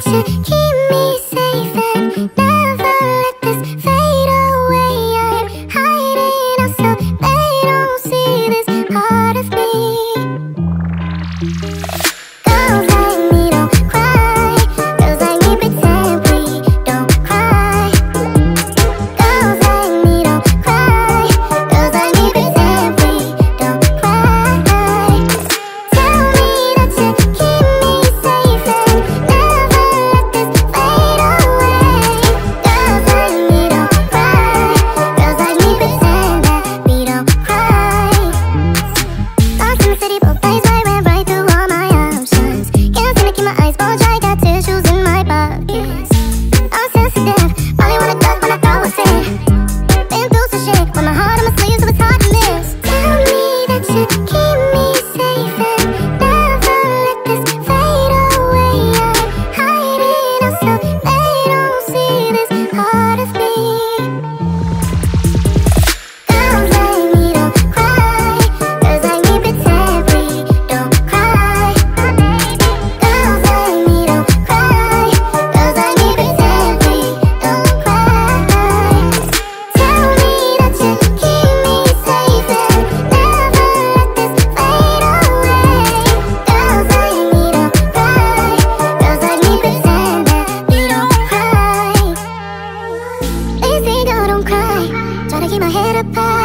to keep me my head up high